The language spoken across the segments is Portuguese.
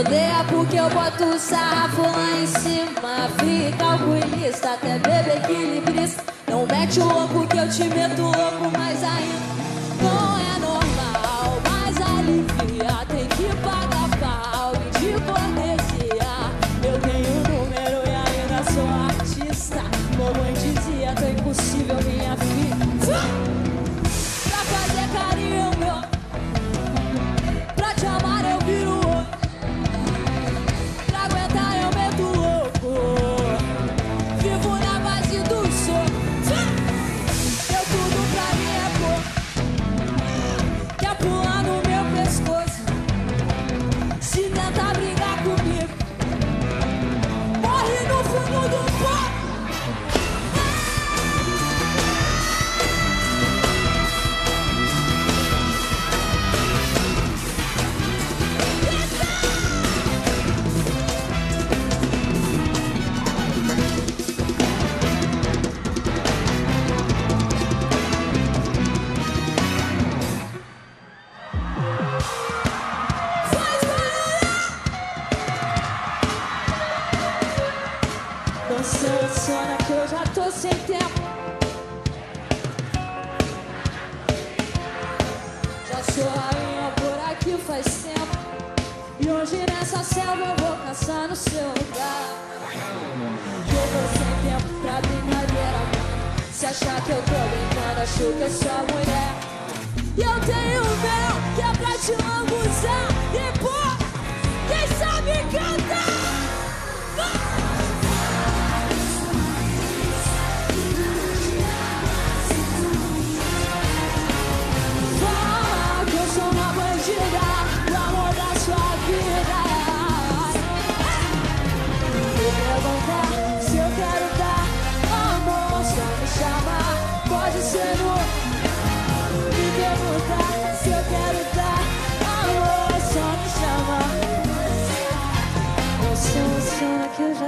odeia porque eu boto sarrafo lá em cima. Fica alcoolista, até bebe equilibrista. Não mete o louco que eu te meto.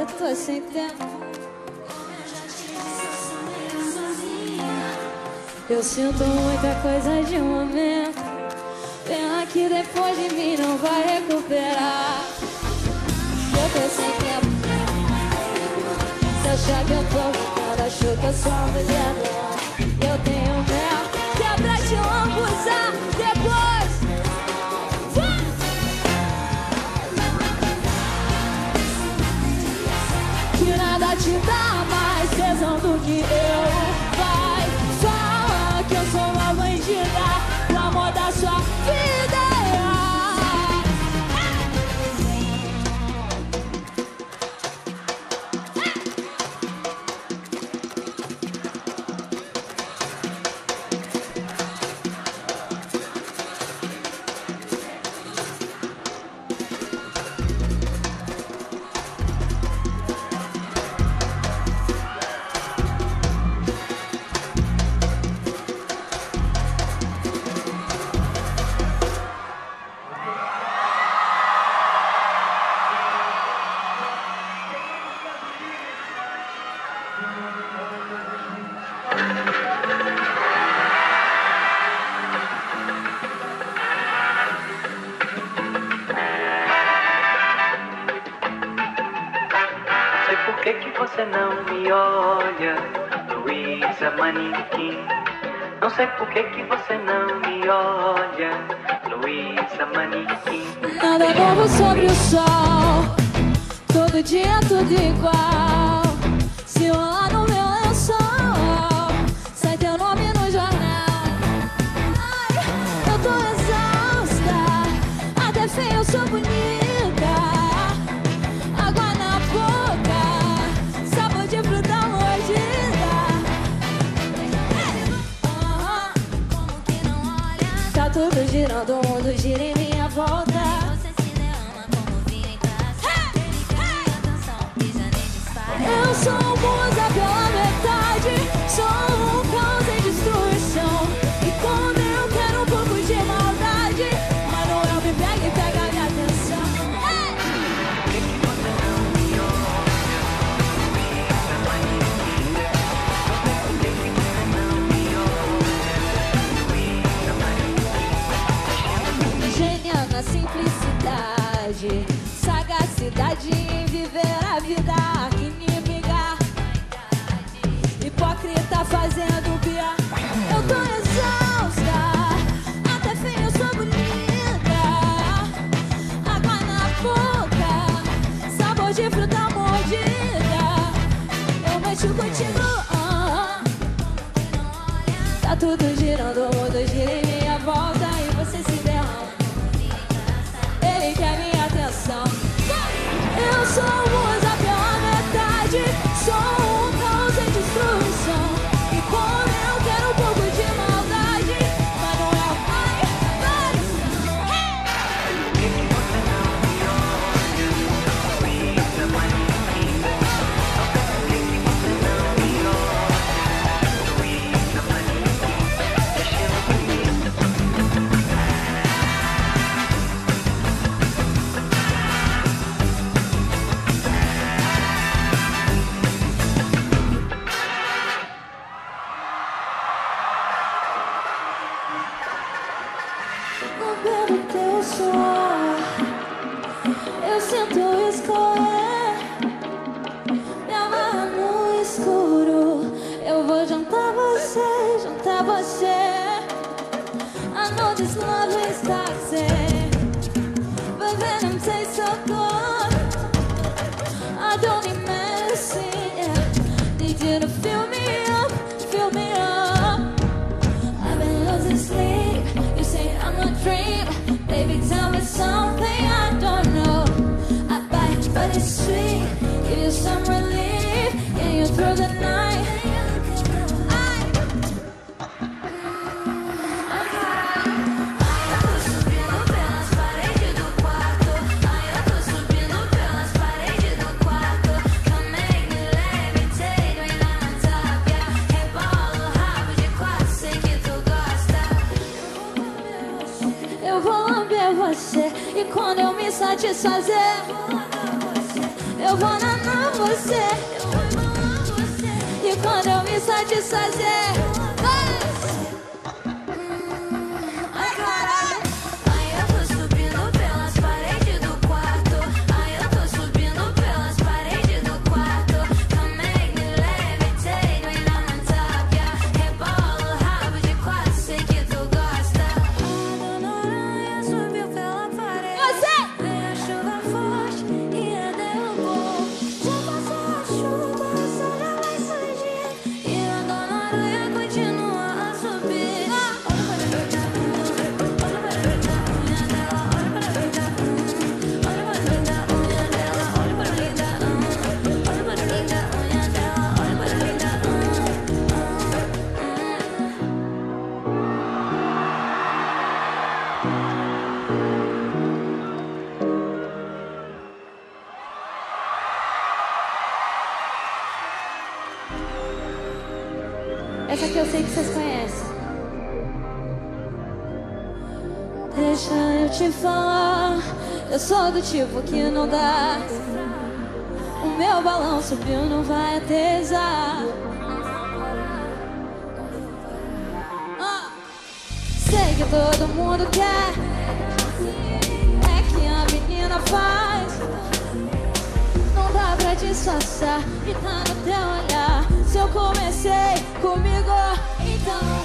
eu tô sem tempo. Eu sinto muita coisa de momento. Pena que depois de mim não vai recuperar. Eu tô sem tempo. Se achar que eu tô voltando? Achou que eu sou uma mulher? Eu tenho mel. Quebra é de lambuzar. te dá mais tesão do que eu. fazer. do tipo que não dá. O meu balão subiu, não vai atesar. Ah, sei que todo mundo quer. É que a menina faz. Não dá pra disfarçar. E tá no teu olhar. Se eu comecei comigo, então.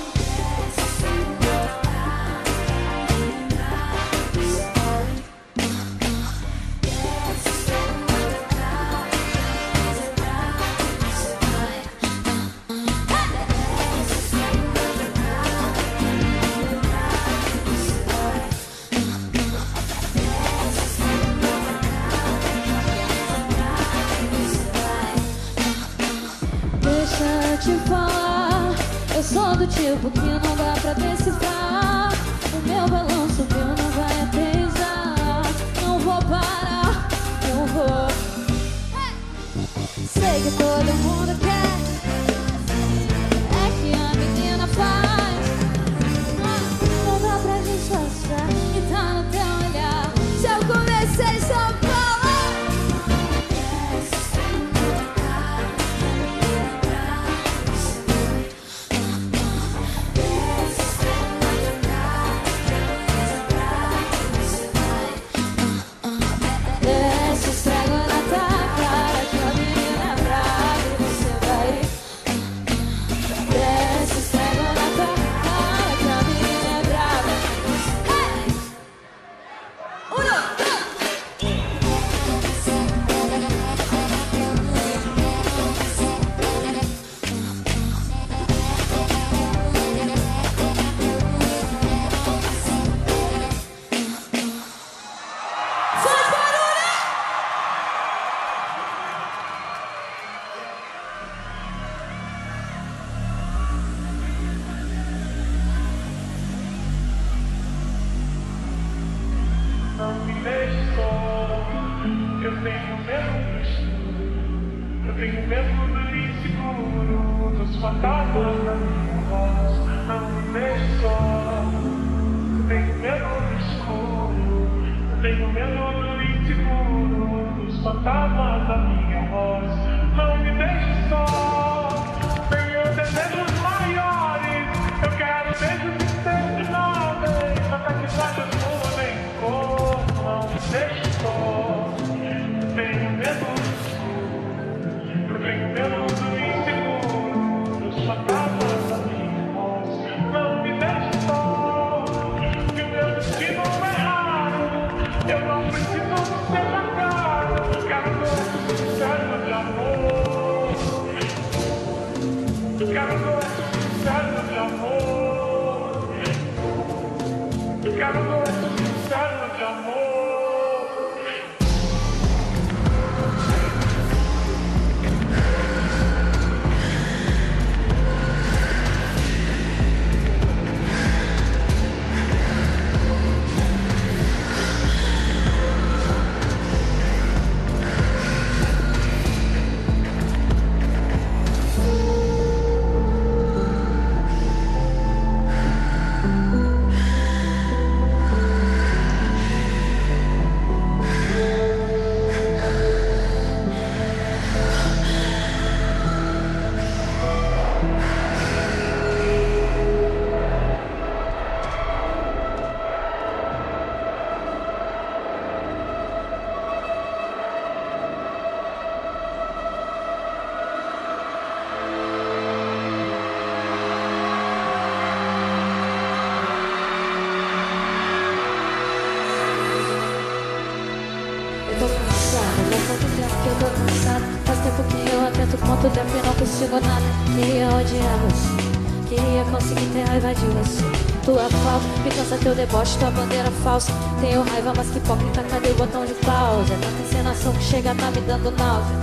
Deboche, tua bandeira falsa. Tenho raiva, mas que hipócrita, cadê o botão de pausa? Tanta encenação que chega, tá me dando náusea.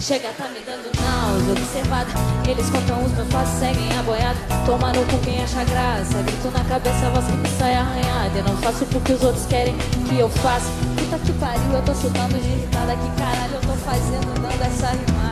Chega, tá me dando náusea. Observada, eles contam os meus passos Seguem a boiada, toma no cu quem acha graça. Grito na cabeça, voz que me sai arranhada. Eu não faço porque os outros querem que eu faça. Puta que pariu, eu tô sudando de irritada Que caralho eu tô fazendo, dando essa rimada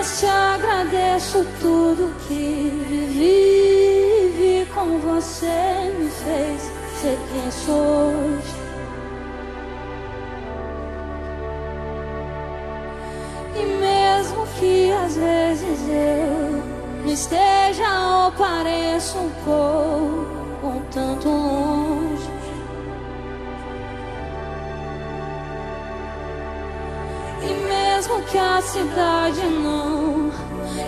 Mas te agradeço tudo que vivi. Com você, me fez ser quem sou hoje. E mesmo que às vezes eu esteja ou pareça um pouco um tanto longe. Mesmo que a cidade não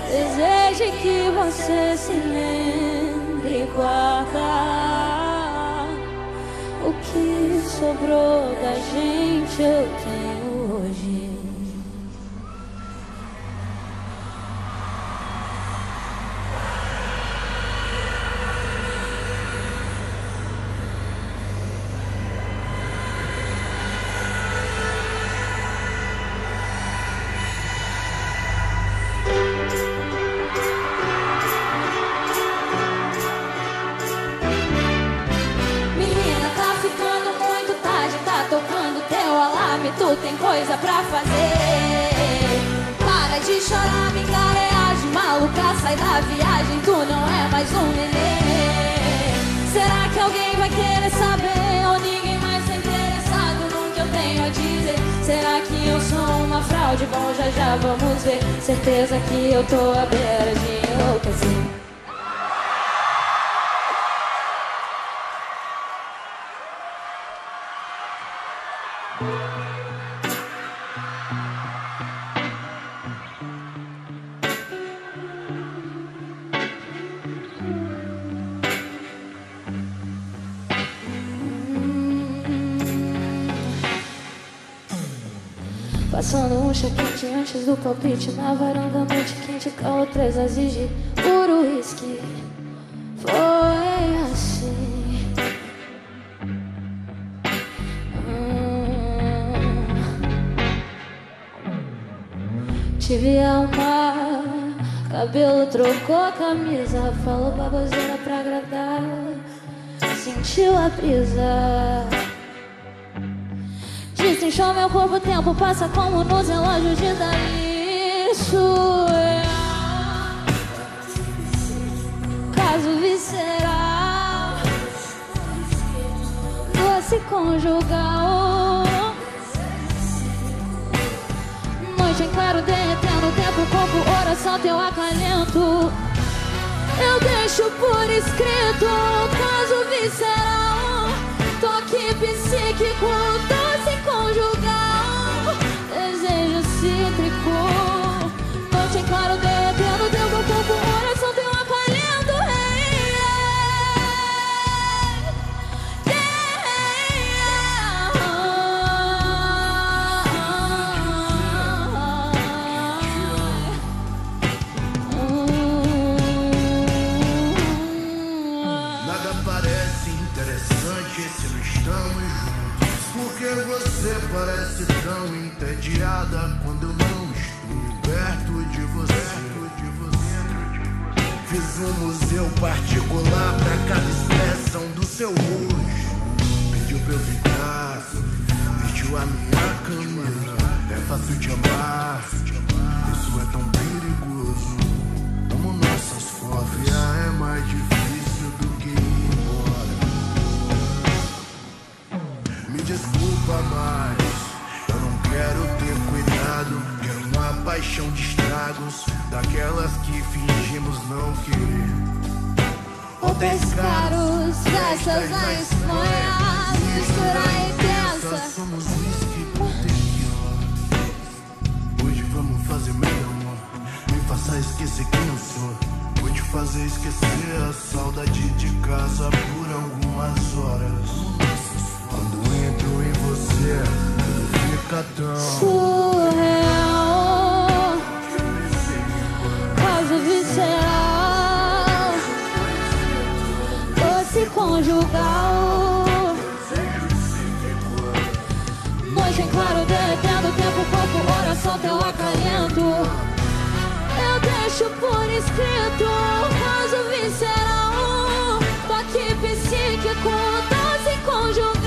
deseje que você se lembre e guarda o que sobrou da gente eu tenho Que eu tô à Passando um check antes do palpite Na varanda, noite quente, três ases de puro whisky Foi assim. Hum. Tive alma, cabelo trocou camisa Falou baboseira pra agradar. Sentiu a brisa Destrinchou meu corpo, o tempo passa como nos relógios de Dali. Isso é caso visceral, doce conjugal. Noite em claro, derretendo o tempo, corpo, oração, teu acalento. Eu deixo por escrito caso visceral, toque psíquico, doce conjugal, desejo cítrico. Noite em claro, você parece tão entediada quando eu não estou perto de você. Fiz um museu particular pra cada expressão do seu rosto. Pediu pra eu ficar, vestiu a minha camisa. É fácil te amar, isso é tão perigoso. Como nossas fóbias é mais difícil daquelas que fingimos não querer. Pescar os festas na Espanha, misturar intensa. Somos whisky com tequila. Hoje vamos fazer melhor, amor. Me faça esquecer quem eu sou. Vou te fazer esquecer a saudade de casa por algumas horas. Quando entro em você, tudo fica tão. Conjugal. Noite em claro, derretendo o tempo, corpo, oração, teu acalento. Eu deixo por escrito, caso visceral, toque psíquico, doce conjugal.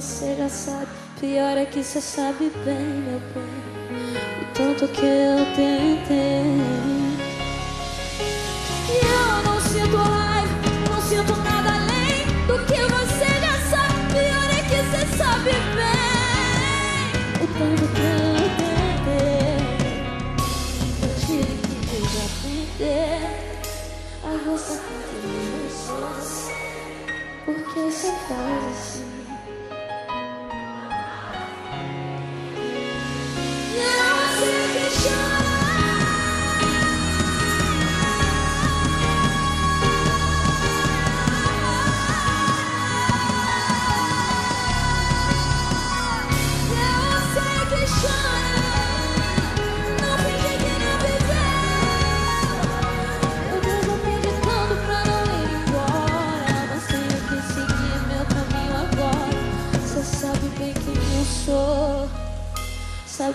Você já sabe. Pior é que cê sabe bem, meu bem, o tanto que eu tentei. E eu não sinto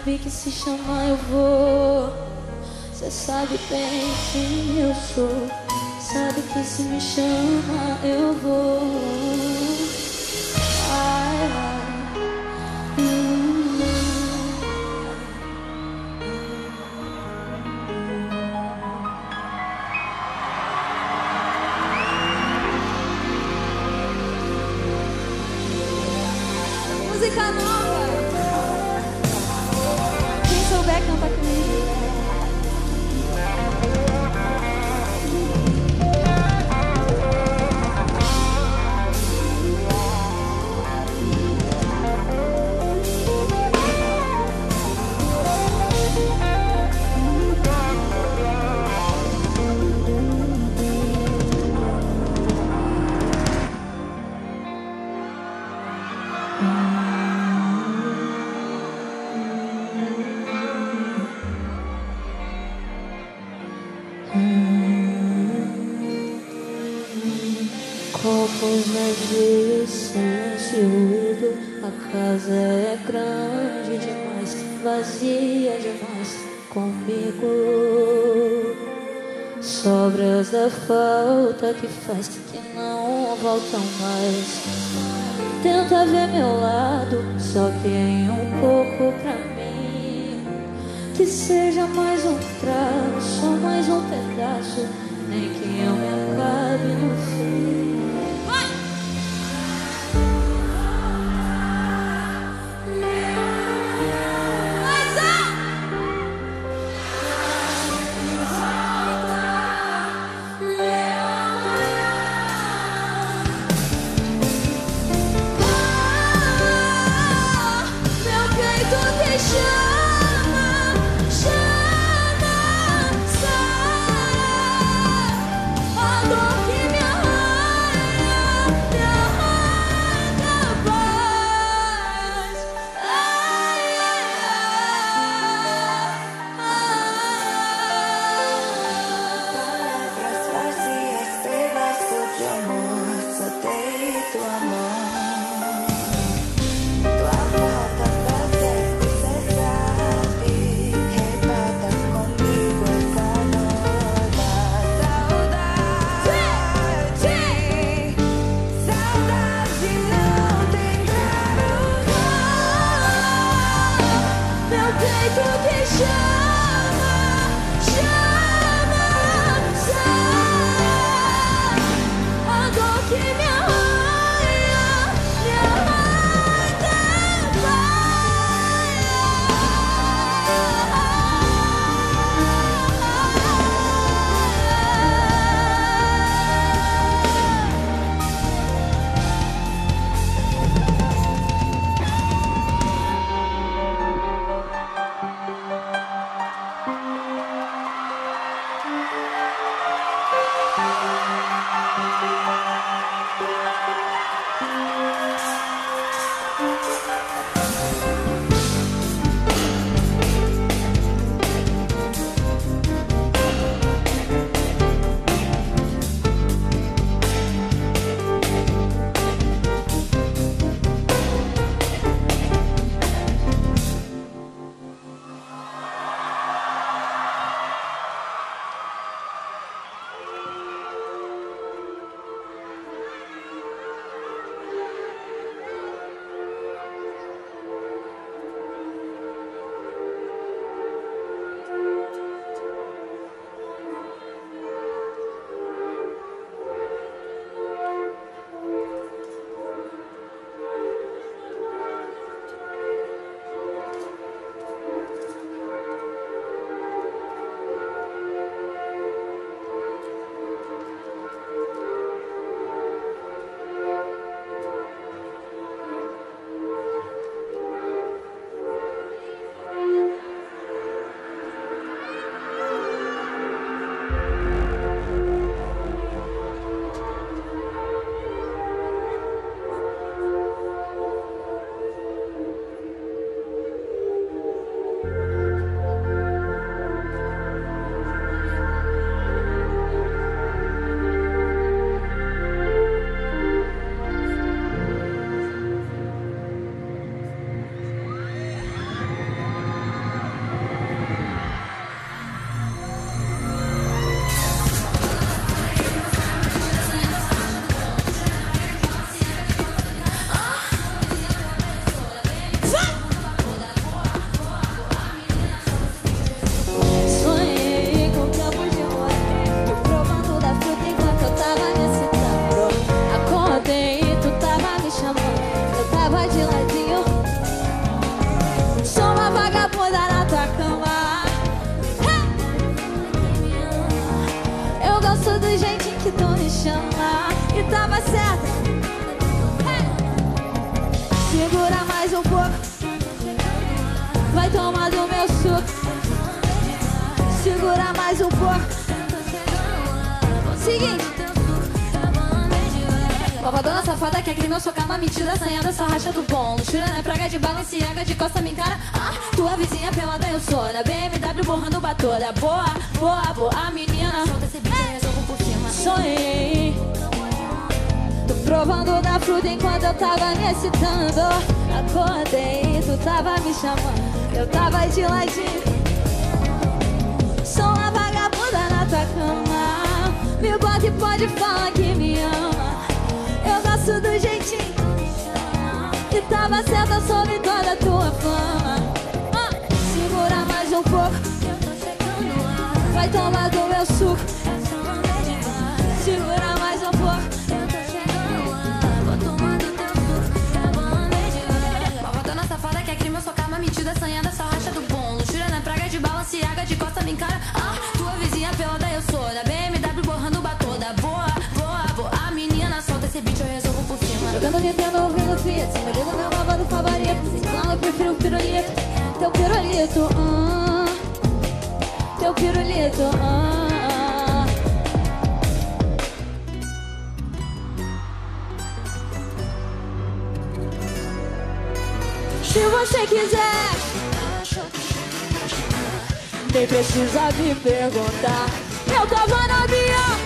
sabe que se chamar eu vou. Cê sabe bem quem eu sou, sabe que se me chama eu vou. Copos vazios, silêncio e ruído. A casa é grande demais, vazia demais comigo. Sobras da falta que faz que não voltam mais. Tenta ver meu lado, só que em um pouco pra mim. Que seja mais um trago, só mais um nem que eu me acabe no fim. De costa me encara. Ah, tua vizinha pelada eu sou, na BMW borrando batora. Boa, boa, boa, menina. Solta esse eu resolvo por cima. Sonhei. Tô provando da fruta enquanto eu tava me excitando. Acordei, tu tava me chamando, eu tava de ladinho. Sou uma vagabunda na tua cama. Me bota e pode falar que me ama. Eu gosto do jeitinho que tava certa sobre tua fama. Ah, segura mais um pouco. Vai tomar do meu suco. Segura mais um pouco. Babadona safada que é crime, eu sou calma, mentira, assanhada, só racha do bom. Luxúria na praga de balenciaga, de costa me encara. Ah, tua vizinha pelada eu sou, na BMW borrando batoda. Boa, boa, boa, menina, solta esse beat, eu resolvo por cima. Jogando Nintendo, ouvindo fita, me liga meu babado favorito. Eu prefiro o pirulito, teu pirulito, ah. Teu pirulito, ah. Se você quiser, nem precisa me perguntar. Eu tava na minha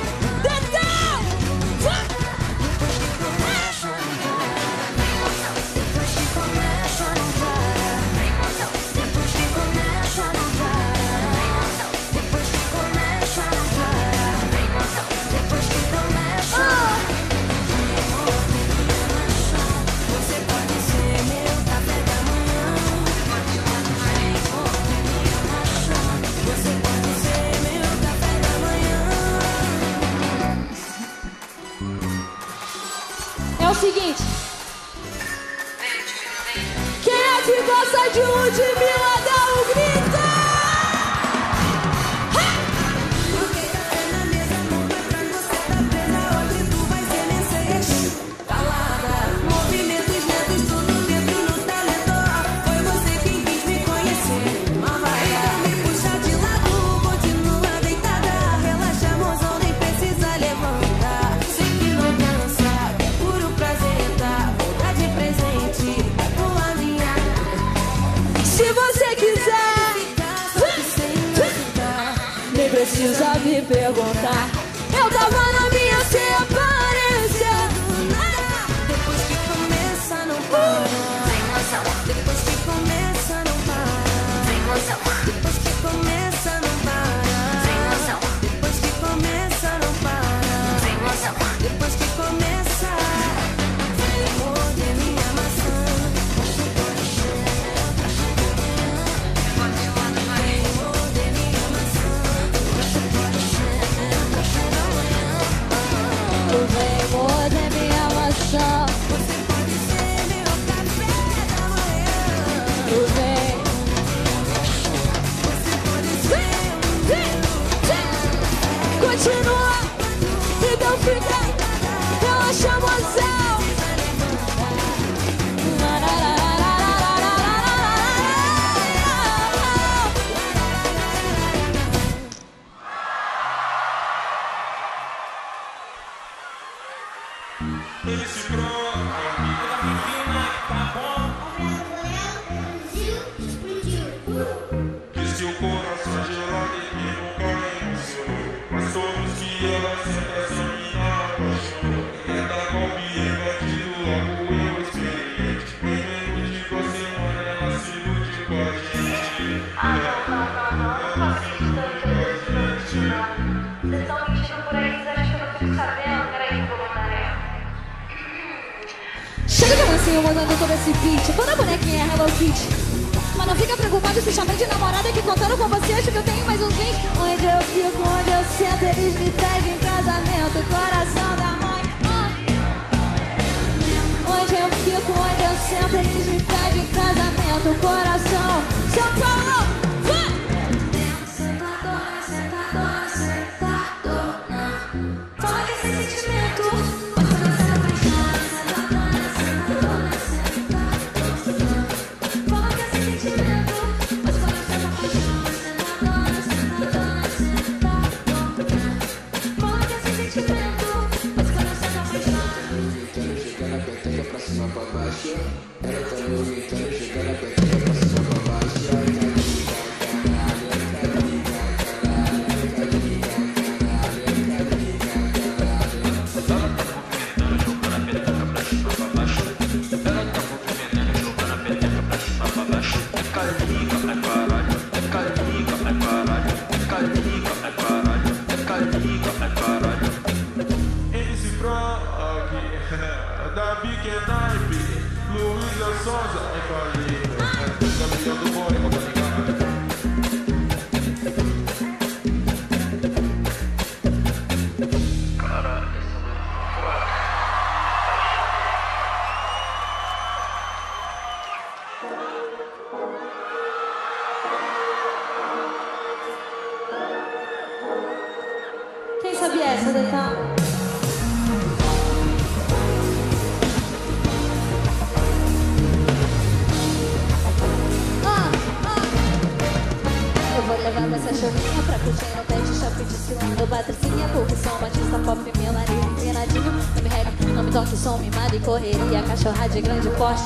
correria Cachorra de grande porte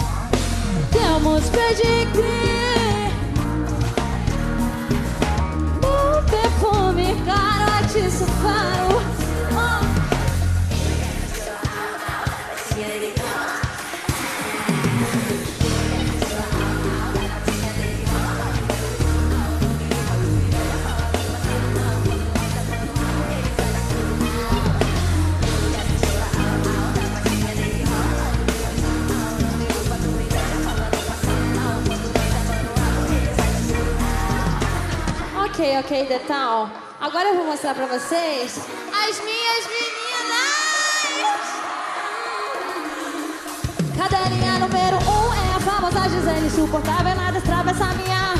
Temos pedigree Ok, ok, Detal. Agora eu vou mostrar pra vocês as minhas meninas. Cadelinha número um é a famosa Gisele, insuportável, nada extravessa a minha.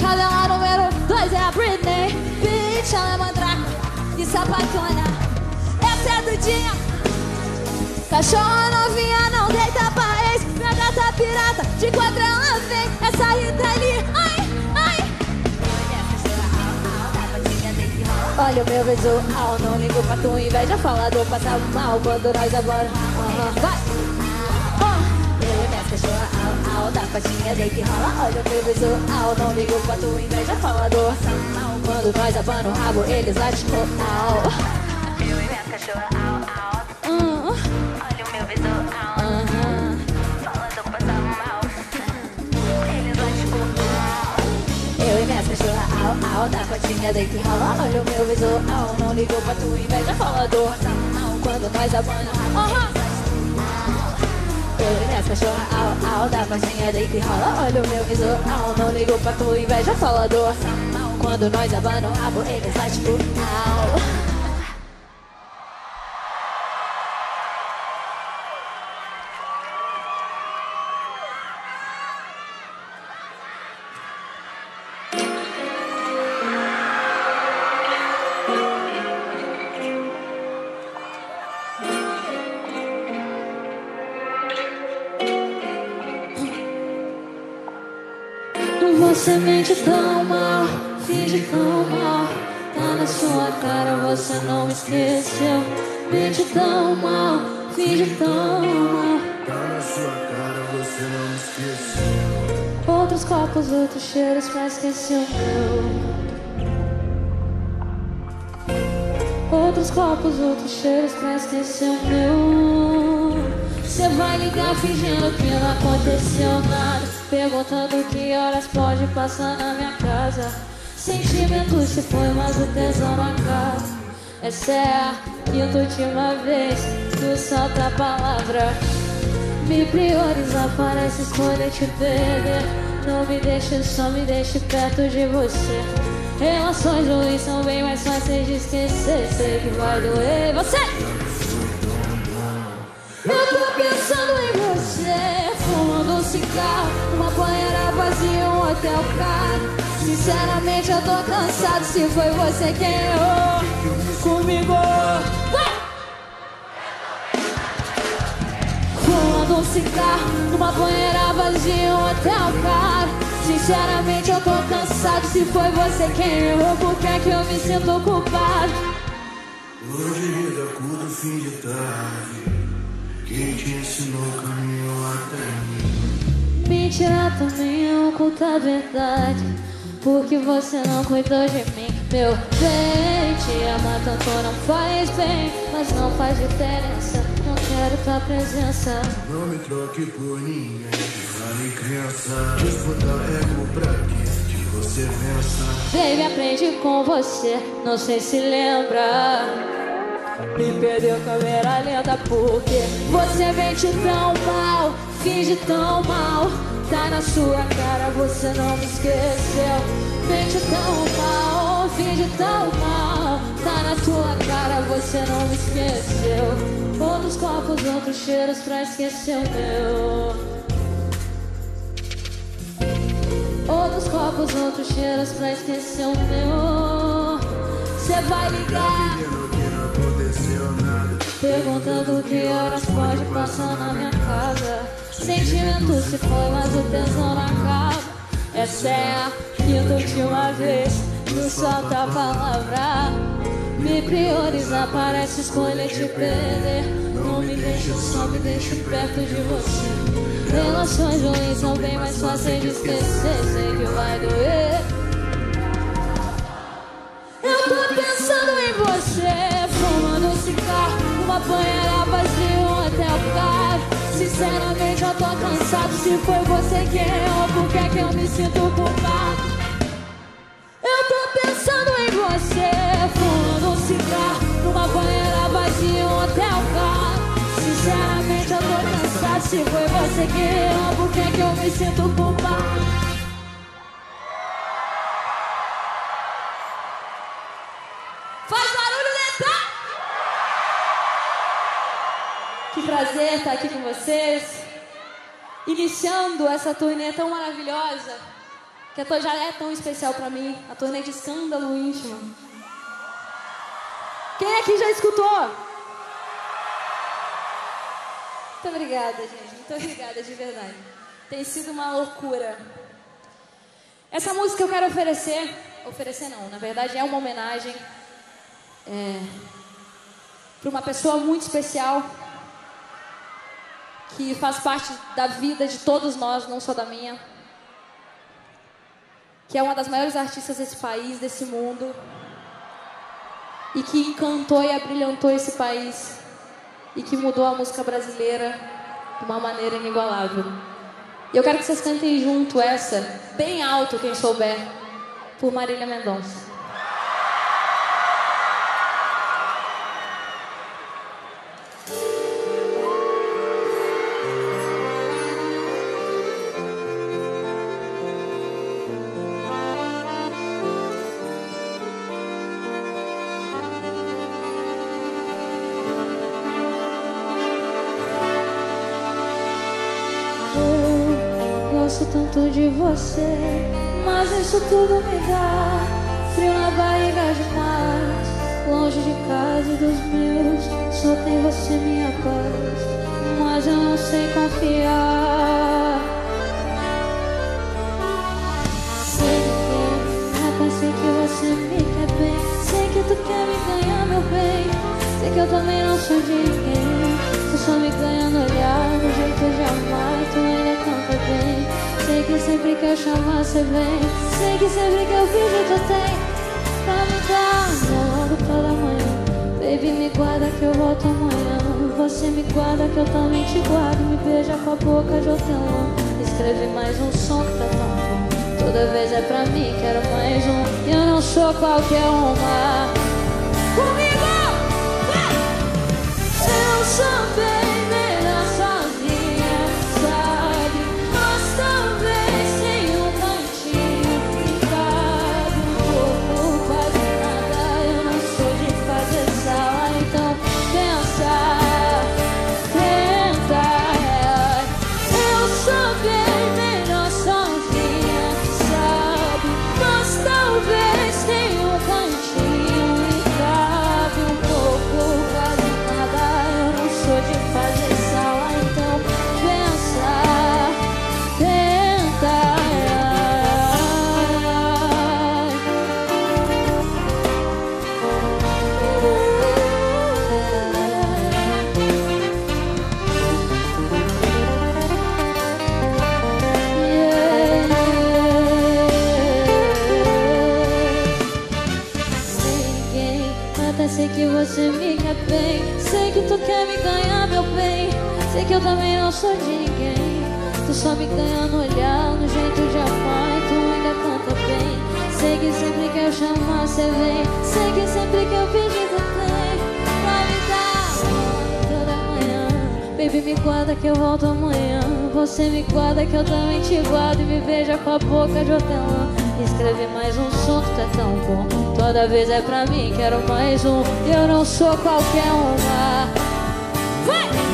Cadela número dois é a Britney, bitch, ela é mandraca e sapatona. Essa é a Dudinha, cachorra novinha, não deita pra ex. Minha gata pirata, de quatro ela vem, essa Rita ali, ai. Olha o meu visual, não ligo pra tu inveja. Falador passa mal quando nós agora Vai! Oh. Eu e minhas cachorra, au, Da patinha deita e rola. Olha o meu visual, não ligo pra tu inveja. Falador passa mal quando nós abana o rabo Eles latem au. Eu e au, au Da patinha deita e rola. Olha o meu visual, não ligo pra tu inveja. Falador passa mal quando nós abana o rabo Aham. Eu e minhas cachorra, au, au, e rola. Olha o meu não ligo pra inveja. Falador Quando nós tipo, au sua cara, você não esqueceu. Mente tão mal, finge tão mal Tá na sua cara, você não esqueceu. Outros copos, outros cheiros pra esquecer o meu Outros copos, outros cheiros pra esquecer o meu Você vai ligar fingindo que não aconteceu nada. Perguntando que horas pode passar na minha casa Sentimento se foi, mas o tesão não acaba Essa é a quinta última vez que tu solta a palavra me priorizar, parece escolher te perder. Não me deixe, só me deixe perto de você. Relações ruins são bem mais fáceis de esquecer. Sei que vai doer você. Eu tô pensando em você, fumando um cigarro, uma banheira vazia, um hotel caro. Sinceramente, eu tô cansado. Se foi você quem errou comigo. Fumando um cigarro numa banheira vazia, um hotel caro. Sinceramente, eu tô cansado. Se foi você quem errou, por que é que eu me sinto culpado? Hoje vida curta, fim de tarde. Quem te ensinou o caminho até mim? Mentira também é ocultar a verdade. Porque você não cuidou de mim, meu bem. Te amar tanto não faz bem, mas não faz diferença. Não quero tua presença. Não me troque por ninguém. Vale crença. Disputar ego pra que que você vença. Baby, aprendi com você, não sei se lembra. Me perdeu câmera lenta porque você mente tão mal, finge tão mal. Tá na sua cara, você não me esqueceu. Mente tão mal, finge tão mal. Tá na tua cara, você não me esqueceu. Outros copos, outros cheiros pra esquecer o meu. Outros copos, outros cheiros pra esquecer o meu. Cê vai ligar, perguntando que horas pode passar na minha casa. Sentimento se foi, mas o tesão não acaba. Essa é a quinta última vez que eu solto a palavra. Me priorizar parece escolha te perder. Não me deixe só, me deixe perto de você. Relações ruins são bem mais fáceis de esquecer. Sei que vai doer. Eu tô pensando em você, fumando cigarro, uma banheira vazia, um. Sinceramente eu tô cansado, se foi você que errou, por que é que eu me sinto culpado? Eu tô pensando em você, fumando um cigarro, numa banheira vazia, um hotel caro. Sinceramente eu tô cansado, se foi você que errou, por que é que eu me sinto culpado? Prazer estar aqui com vocês. Iniciando essa turnê tão maravilhosa, que já é tão especial pra mim, a turnê de escândalo íntimo. Quem aqui já escutou? Muito obrigada, gente. Muito obrigada, de verdade. Tem sido uma loucura. Essa música eu quero oferecer, oferecer não, na verdade é uma homenagem é, para uma pessoa muito especial que faz parte da vida de todos nós, não só da minha, que é uma das maiores artistas desse país, desse mundo, e que encantou e abrilhantou esse país e que mudou a música brasileira de uma maneira inigualável. E eu quero que vocês cantem junto essa, bem alto, quem souber, por Marília Mendonça. Você, mas isso tudo me dá frio na barriga demais. Longe de casa e dos meus, só tem você minha paz. Mas eu não sei confiar. Sei que até sei que você me quer bem. Sei que tu quer me ganhar, meu bem. Sei que eu também não sou de ninguém. Tu só me ganha no olhar, no jeito de amar. Tu ainda canta bem. Sei que sempre que eu chamar, você vem. Sei que sempre que eu finjo, tu tem. Pra me dar logo pela manhã. Baby, me guarda que eu volto amanhã. Você me guarda que eu também te guardo. Me beija com a boca de. Escreve mais um som que tá tão bom. Toda vez é pra mim, quero mais um. Eu não sou qualquer uma. que eu também não sou de ninguém. Tu só me ganha no olhar, no jeito de amar tu ainda canta bem. Sei que sempre que eu chamar cê vem. Sei que sempre que eu pedir tu tem Pra me dar. Toda manhã Baby me guarda que eu volto amanhã. Você me guarda que eu também te guardo E me beija com a boca de hotelão. Escreve mais um som que é tão bom. Toda vez é pra mim, quero mais um. Eu não sou qualquer uma. Vai!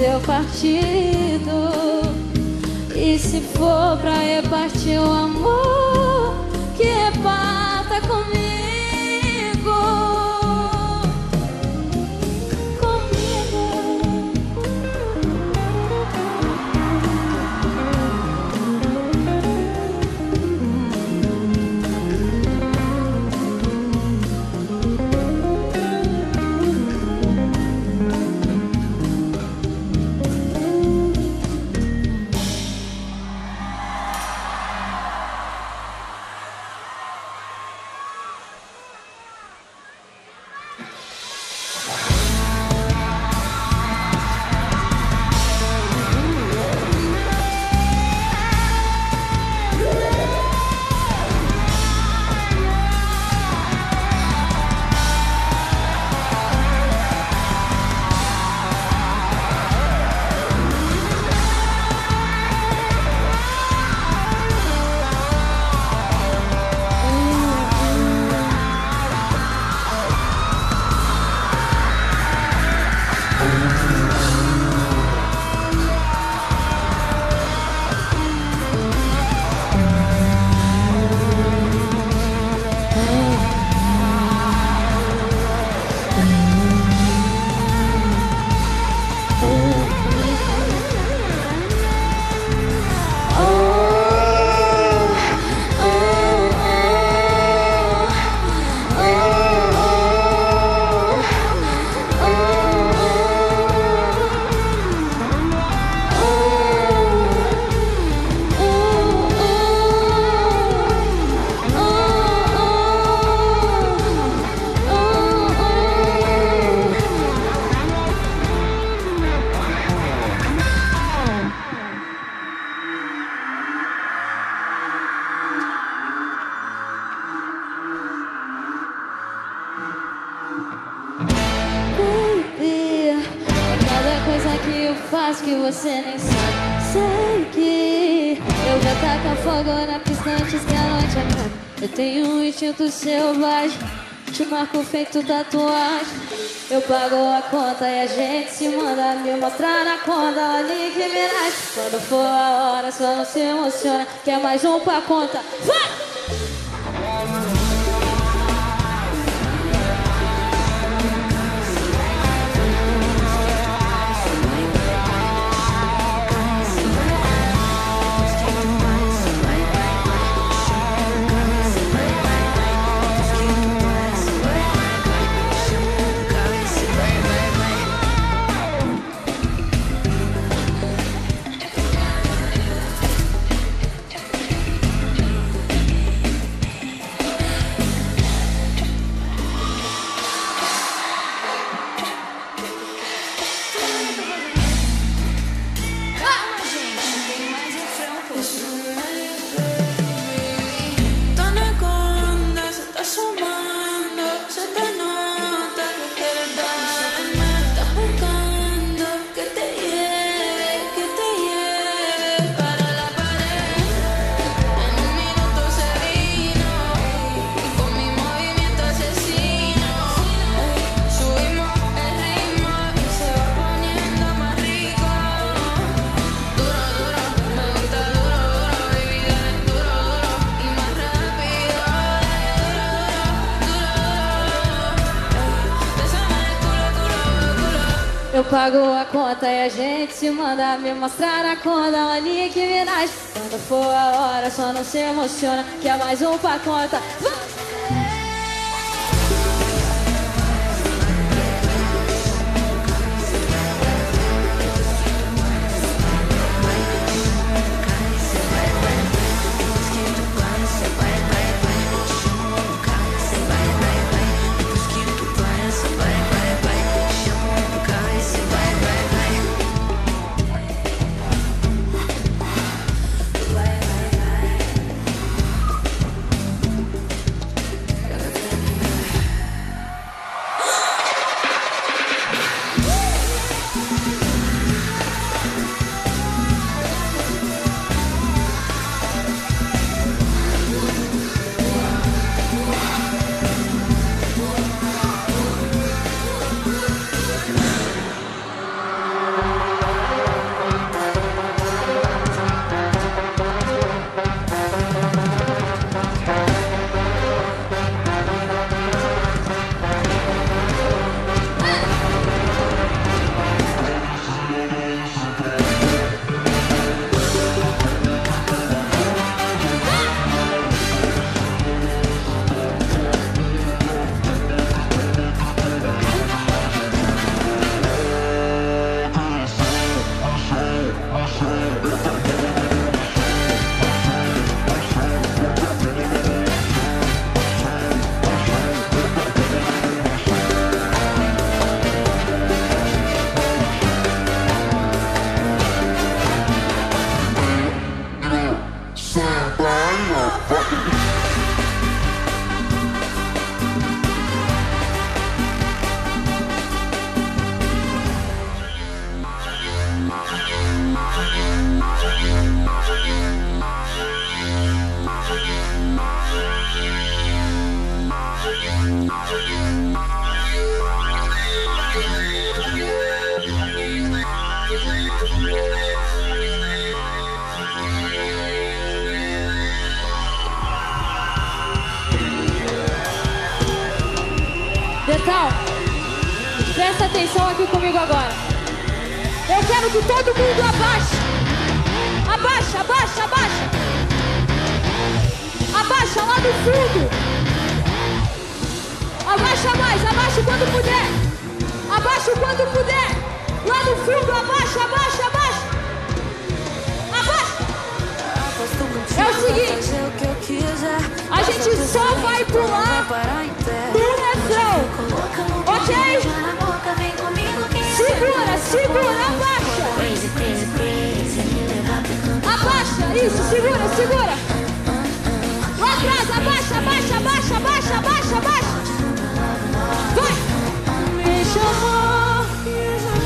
seu partido. E se for pra repartir o amor que reparta comigo. Instinto selvagem, te marco feito tatuagem. Eu pago a conta e a gente se manda me mostrar na conta. Olha que Minaj. Quando for a hora, só não se emociona. Quer mais um pra conta? Vai! Eu pago a conta e a gente se manda me mostrar a conta. Olha que Minaj. Quando for a hora, só não se emociona. Quer mais um pra conta? Vai! Detal, presta atenção aqui comigo agora. Eu quero que todo mundo abaixe. Abaixa, abaixa, abaixa. Abaixa lá no fundo. Abaixa mais, abaixa quando puder. Abaixa quando puder. Lá no fundo, abaixa, abaixa, abaixa. Abaixa. É o seguinte, a gente só vai pular no refrão. Ok? segura, segura, abaixa. Abaixa, isso, segura, segura. Lá atrás, abaixa, abaixa, abaixa, abaixa, abaixa, abaixa. Vai. Me chamou, já.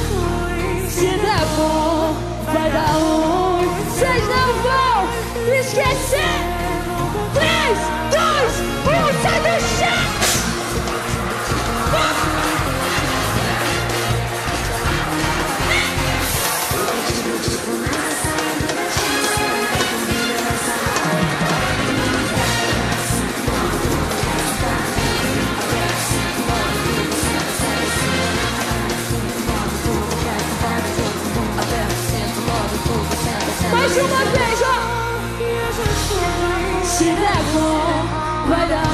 Se der bom, vai dar longe, Vocês não vão esquecer. Três, dois, um, sai do chão. Vai. Mais uma vez, ó! Se bom, vai dar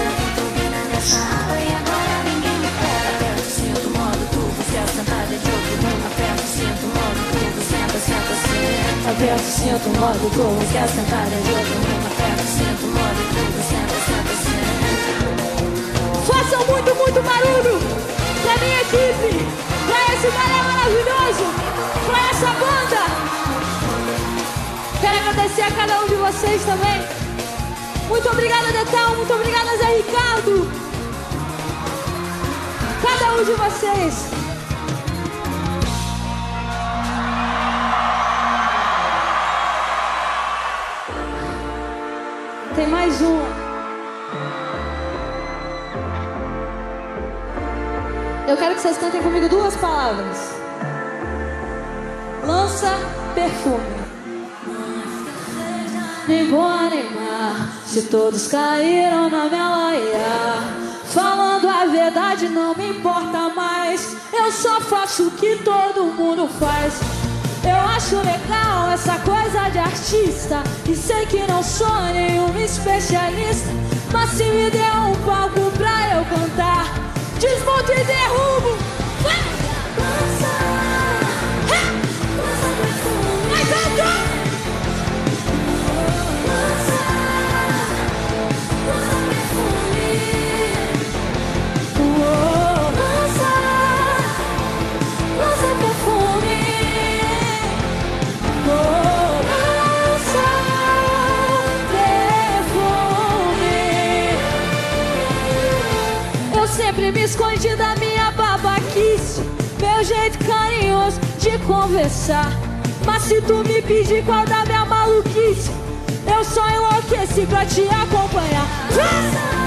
Aperto, sinto quer sentar sinto senta, senta, senta. Façam muito, muito barulho pra minha equipe, pra esse balé maravilhoso, pra essa banda. Quero agradecer a cada um de vocês também. Muito obrigada, Detal. Muito obrigada, Zé Ricardo. Cada um de vocês. Tem mais um. Eu quero que vocês cantem comigo duas palavras. Lança perfume. Nem nem má, se todos caíram na minha laia. Falando a verdade não me importa mais. Eu só faço o que todo mundo faz. Eu acho legal essa coisa de artista. E sei que não sou nenhum especialista. Mas se me der um palco pra eu cantar, desmonto e derrubo. Me escondi da minha babaquice. Meu jeito carinhoso de conversar. Mas se tu me pedir qual da minha maluquice. Eu só enlouqueci pra te acompanhar!